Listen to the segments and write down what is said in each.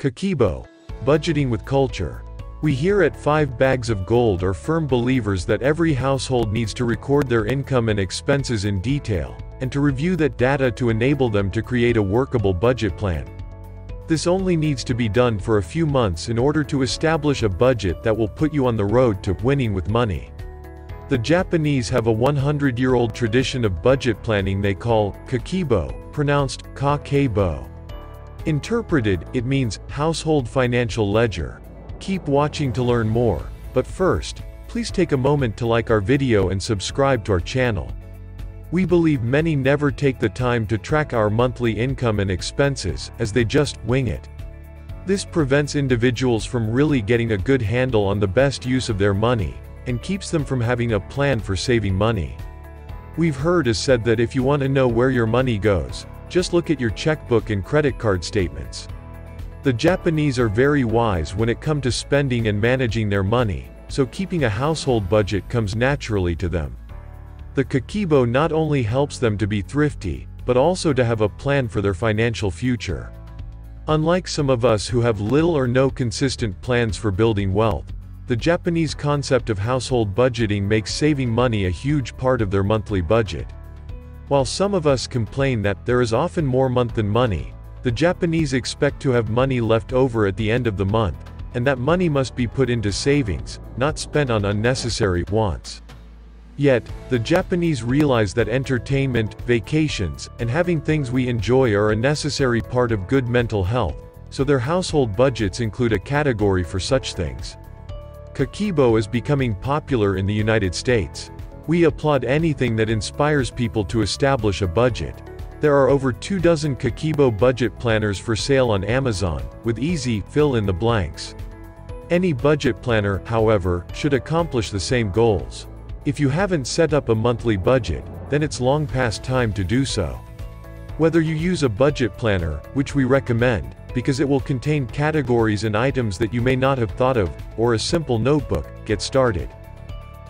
Kakeibo. Budgeting with culture. We here at 5 Bags of Gold are firm believers that every household needs to record their income and expenses in detail, and to review that data to enable them to create a workable budget plan. This only needs to be done for a few months in order to establish a budget that will put you on the road to winning with money. The Japanese have a 100-year-old tradition of budget planning they call kakeibo, pronounced kakebo. Interpreted, it means household financial ledger. Keep watching to learn more, but first, please take a moment to like our video and subscribe to our channel. We believe many never take the time to track our monthly income and expenses, as they just wing it. This prevents individuals from really getting a good handle on the best use of their money, and keeps them from having a plan for saving money. We've heard is said that if you want to know where your money goes, just look at your checkbook and credit card statements. The Japanese are very wise when it comes to spending and managing their money, so keeping a household budget comes naturally to them. The Kakeibo not only helps them to be thrifty, but also to have a plan for their financial future. Unlike some of us who have little or no consistent plans for building wealth, the Japanese concept of household budgeting makes saving money a huge part of their monthly budget. While some of us complain that there is often more month than money, the Japanese expect to have money left over at the end of the month, and that money must be put into savings, not spent on unnecessary wants. Yet, the Japanese realize that entertainment, vacations, and having things we enjoy are a necessary part of good mental health, so their household budgets include a category for such things. Kakeibo is becoming popular in the United States. We applaud anything that inspires people to establish a budget. There are over two dozen Kakeibo budget planners for sale on Amazon, with easy, fill in the blanks. Any budget planner, however, should accomplish the same goals. If you haven't set up a monthly budget, then it's long past time to do so. Whether you use a budget planner, which we recommend, because it will contain categories and items that you may not have thought of, or a simple notebook, get started.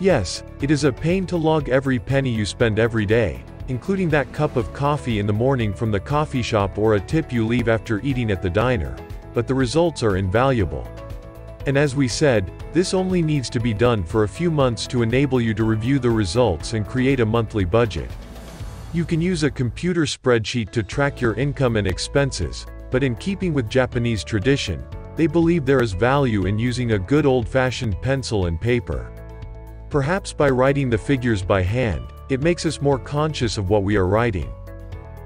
Yes, it is a pain to log every penny you spend every day, including that cup of coffee in the morning from the coffee shop or a tip you leave after eating at the diner, but the results are invaluable. And as we said, this only needs to be done for a few months to enable you to review the results and create a monthly budget. You can use a computer spreadsheet to track your income and expenses, but in keeping with Japanese tradition, they believe there is value in using a good old-fashioned pencil and paper. Perhaps by writing the figures by hand, it makes us more conscious of what we are writing.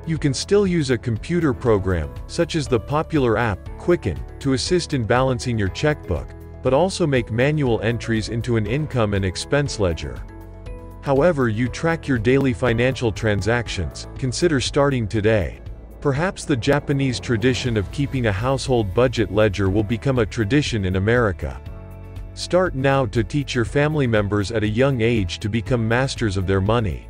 You can still use a computer program, such as the popular app, Quicken, to assist in balancing your checkbook, but also make manual entries into an income and expense ledger. However you track your daily financial transactions, consider starting today. Perhaps the Japanese tradition of keeping a household budget ledger will become a tradition in America. Start now to teach your family members at a young age to become masters of their money.